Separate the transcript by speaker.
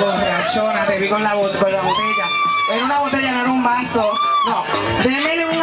Speaker 1: borrachona, te vi con la, con la botella. Era una botella, no era un vaso. No. Démele un